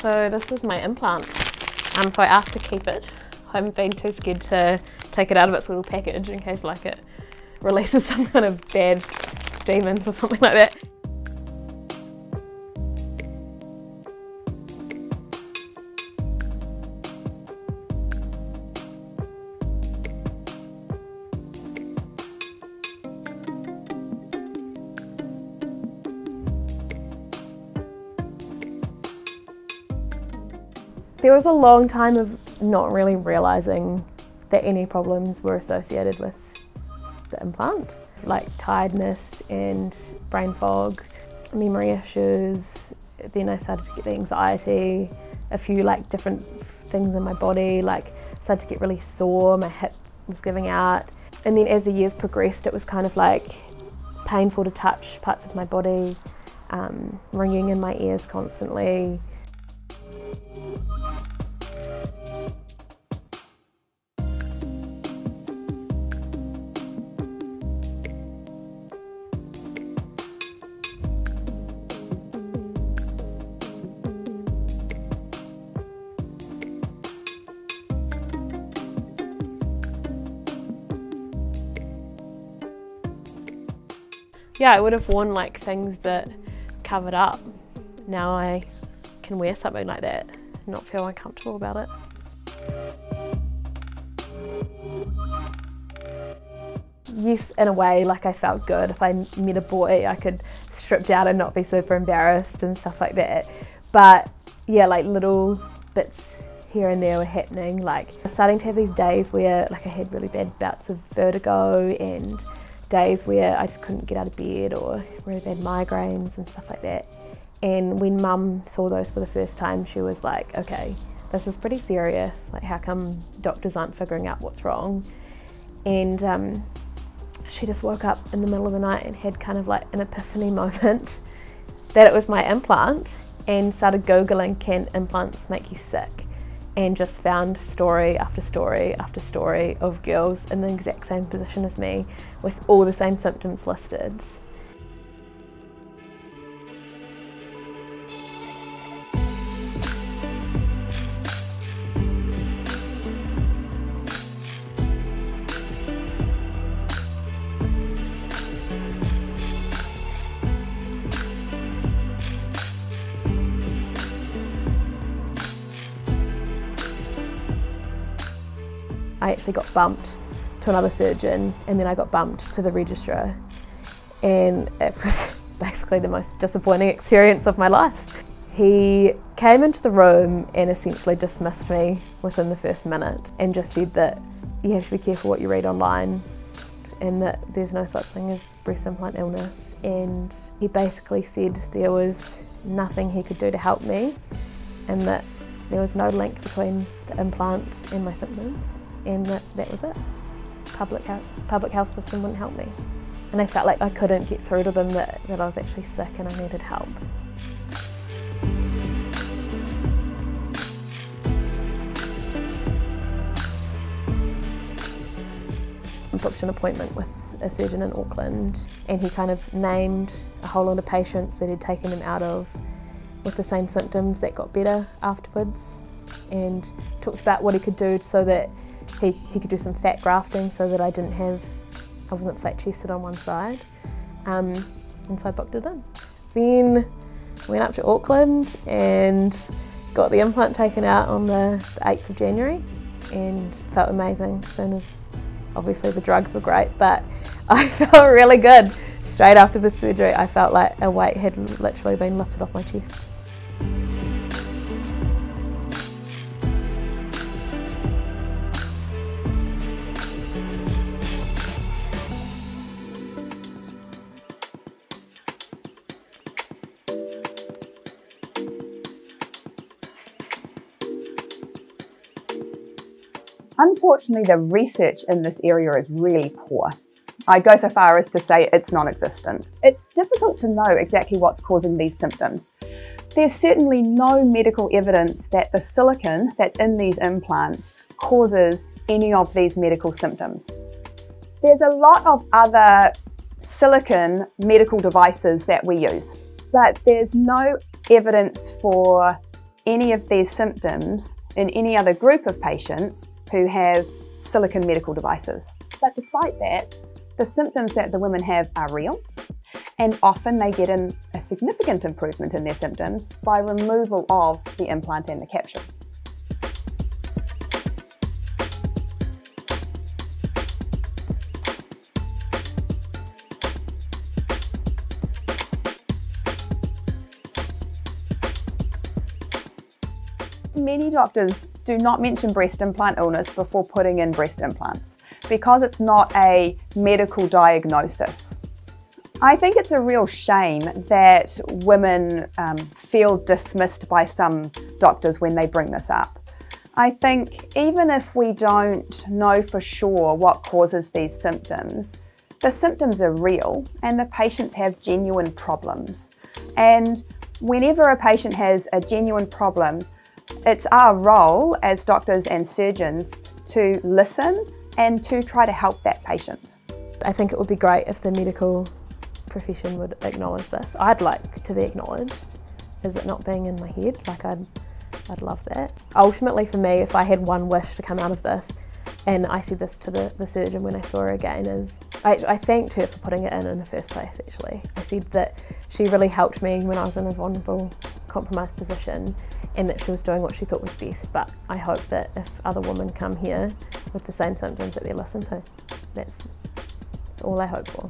So this was my implant. Um, so I asked to keep it. I haven't been too scared to take it out of its little package in case like it releases some kind of bad demons or something like that. There was a long time of not really realising that any problems were associated with the implant, like tiredness and brain fog, memory issues. Then I started to get the anxiety, a few like different things in my body, like started to get really sore, my hip was giving out. And then as the years progressed, it was kind of like painful to touch parts of my body, um, ringing in my ears constantly, yeah, I would have worn like things that covered up. Now I can wear something like that and not feel uncomfortable about it. Yes, in a way, like I felt good. If I met a boy, I could strip down and not be super embarrassed and stuff like that. But yeah, like little bits here and there were happening. Like starting to have these days where like I had really bad bouts of vertigo and days where I just couldn't get out of bed or really bad migraines and stuff like that. And when mum saw those for the first time, she was like, okay, this is pretty serious. Like, how come doctors aren't figuring out what's wrong? And um, she just woke up in the middle of the night and had kind of like an epiphany moment that it was my implant and started Googling, can implants make you sick? And just found story after story after story of girls in the exact same position as me with all the same symptoms listed. I actually got bumped to another surgeon and then I got bumped to the registrar. And it was basically the most disappointing experience of my life. He came into the room and essentially dismissed me within the first minute and just said that you have to be careful what you read online and that there's no such thing as breast implant illness. And he basically said there was nothing he could do to help me and that there was no link between the implant and my symptoms and that, that was it. Public health, public health system wouldn't help me. And I felt like I couldn't get through to them that, that I was actually sick and I needed help. I booked an appointment with a surgeon in Auckland and he kind of named a whole lot of patients that he'd taken them out of with the same symptoms that got better afterwards and talked about what he could do so that he, he could do some fat grafting so that I didn't have, I wasn't flat chested on one side. Um, and so I booked it in. Then went up to Auckland and got the implant taken out on the, the 8th of January and felt amazing as soon as obviously the drugs were great but I felt really good straight after the surgery I felt like a weight had literally been lifted off my chest. Unfortunately, the research in this area is really poor. I go so far as to say it's non existent. It's difficult to know exactly what's causing these symptoms. There's certainly no medical evidence that the silicon that's in these implants causes any of these medical symptoms. There's a lot of other silicon medical devices that we use, but there's no evidence for any of these symptoms in any other group of patients who have silicon medical devices. But despite that, the symptoms that the women have are real, and often they get a significant improvement in their symptoms by removal of the implant and the capsule. Many doctors do not mention breast implant illness before putting in breast implants because it's not a medical diagnosis. I think it's a real shame that women um, feel dismissed by some doctors when they bring this up. I think even if we don't know for sure what causes these symptoms, the symptoms are real and the patients have genuine problems. And whenever a patient has a genuine problem, it's our role as doctors and surgeons to listen and to try to help that patient. I think it would be great if the medical profession would acknowledge this. I'd like to be acknowledged is it not being in my head, like I'd, I'd love that. Ultimately for me, if I had one wish to come out of this, and I said this to the, the surgeon when I saw her again, is I, I thanked her for putting it in in the first place actually. I said that she really helped me when I was in a vulnerable, compromised position and that she was doing what she thought was best. But I hope that if other women come here with the same symptoms that they're listened to, that's, that's all I hope for.